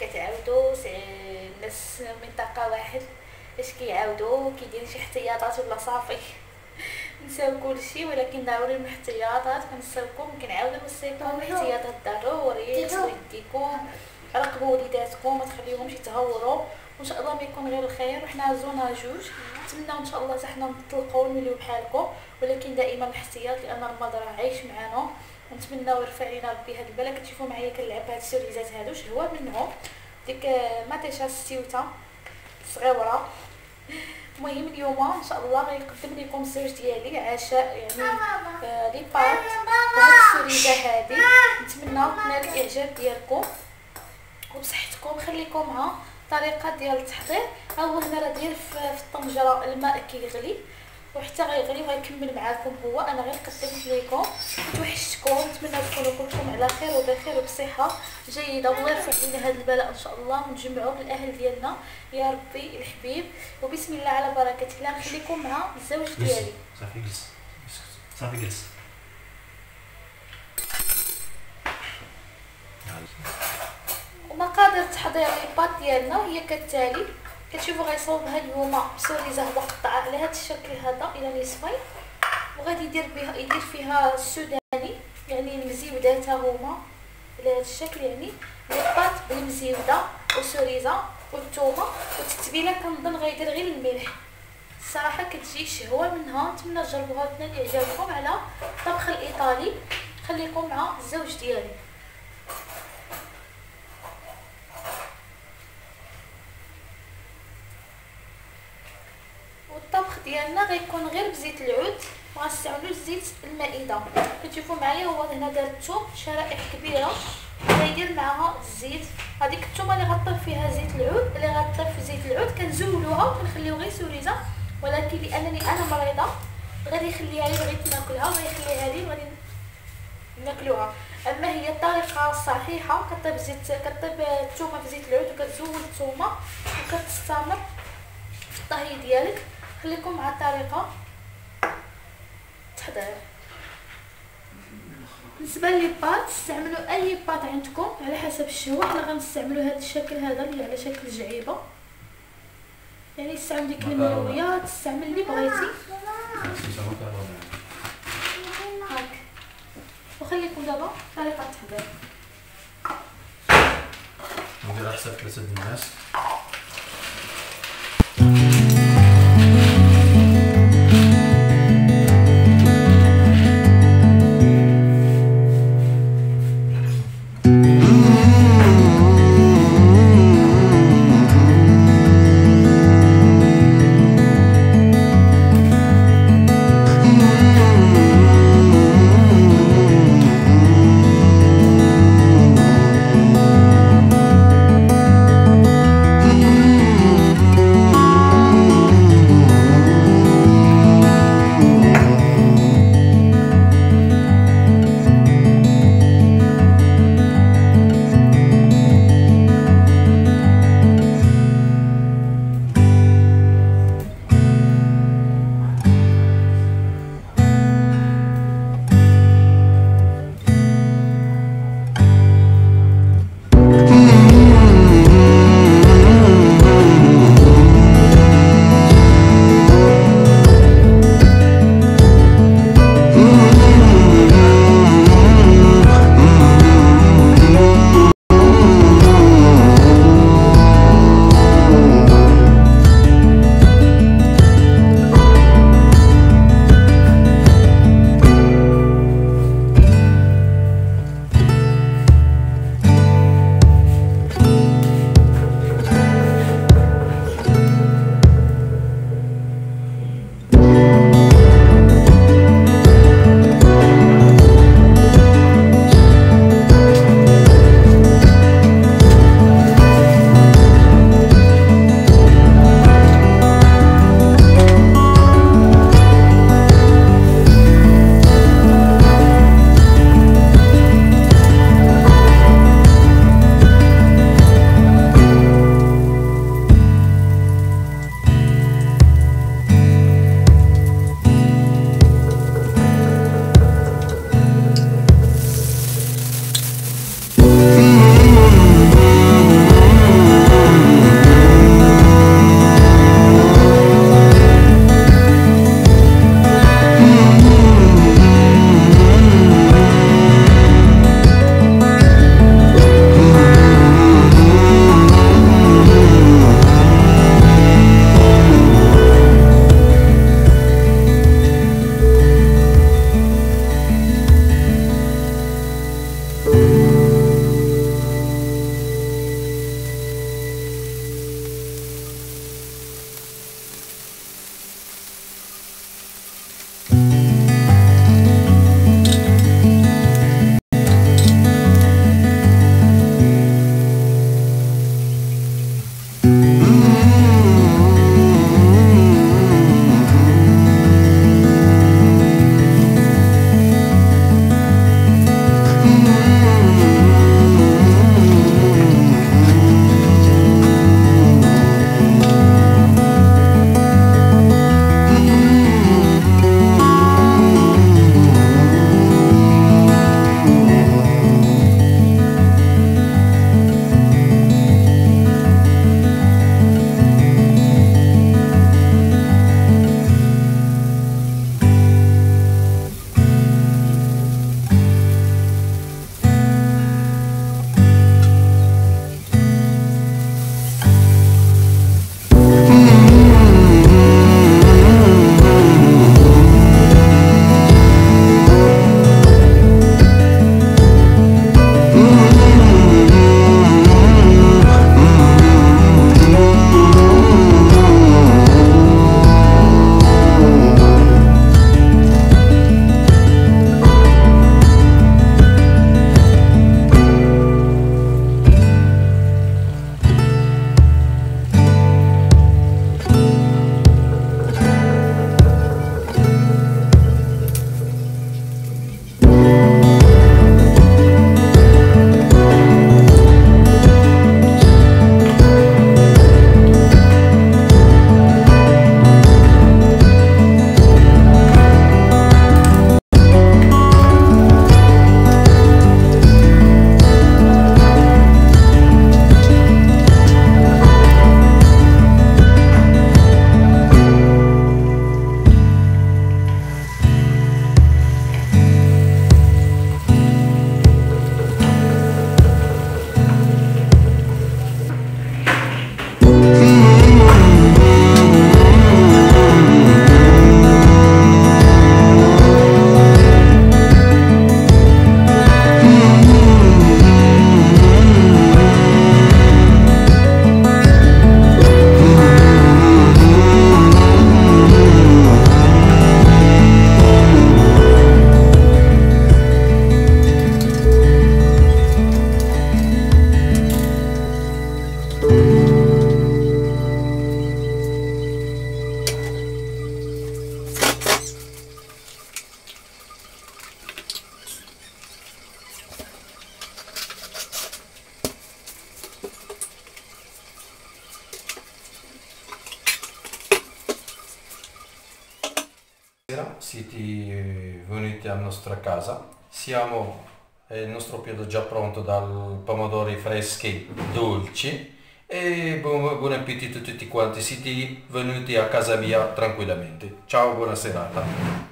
كتعاودوا الناس منطقه واحد. اش كيعاودوا كيدير شي احتياطات ولا صافي. نساو كلشي ولكن ضروري من الاحتياطات كنساوكم كنعاودو نوصيكم الاحتياطات ضروري غسلوا يديكم راقبوا وليداتكم ما تخليوهمش يتهوروا وإن شاء الله ما يكون غير الخير. وحنا زونا جوج. نتمنى إن شاء الله حتى حنا نطلقوا ونوليو بحالكم. ولكن دائما الاحتياط لأن المرض راه عايش معنا ونتمنى يرفع علينا ربي هاد البلا كتشوفوا معايا كنلعب هاد السوريزات هادو. هو منهم؟ ديك ماتيشا السيوتا صغيرة. المهم اليوم إن شاء الله غيقدم لكم الزوج ديالي عشاء يعني آه لي بات بهاد السوريزة هادي. نتمنى تنال الإعجاب ديالكم. وبصحتكم. خليكم مع الطريقة ديال التحضير اول هنا راه داير في الطنجره الماء كيغلي وحتى غيغلي وغيكمل معاكم هو أنا غير قدمت لكم توحشتكم نتمنى تكونوا كلكم على خير وبخير وبصحه جيده والله يرفع علينا هذا البلاء ان شاء الله ونجمعوا بالاهل ديالنا يا ربي الحبيب وبسم الله على بركه الله نخليكم مع الزوج ديالي صافي جلس صافي جلس ومقادير تحضير الباط ديالنا هي كالتالي كتشوفوا غيصاوبها اليوم. بسوريزه مقطعه على هذا الشكل هذا إلى نصفين. وغادي يدير بها يدير فيها السوداني يعني المزيودات هما على هذا الشكل يعني الباط بالمزيوده وسوريزة والثومه والتتبيلة كنظن غيدير غير الملح. الصراحة كتجي شهوة منها. نتمنى تجربوها وتنال إعجابكم على الطبخ الإيطالي. خليكم مع الزوج ديالي الطبخ ديالنا غيكون غير بزيت العود ما غنستعملوش زيت المائدة. كتشوفوا معايا هو هنا دار الثوم شرائح كبيرة. غيدير معاها الزيت. هذيك الثومه اللي غطيب فيها زيت العود اللي غطيب في زيت العود كنزولوها وكنخليو غير سوريزة. ولكن لأنني أنا مريضة غادي يخليها لي بغيت ناكلها غادي يخليها لي غادي ناكلوها. أما هي الطريقة الصحيحة كطيب زيت كطيب الثومه في زيت العود وكتزول الثومه وكتستمر في الطهي ديالك. خليكم مع الطريقة. تحضير بالنسبة لي بات استعملوا أي بات عندكم على حسب الشهوه حنا غنستعملوا هذا الشكل هذا اللي على شكل جعيبه يعني استعمل ديك المرويات استعمل اللي بغيتي. هاك. وخليكم دابا طريقه التحضير ندير على حساب ثلاثة الناس. Siete venuti a nostra casa. Siamo il nostro piatto già pronto dal pomodori freschi dolci e buon, buon appetito a tutti quanti. Siete venuti a casa mia tranquillamente. Ciao, buona serata.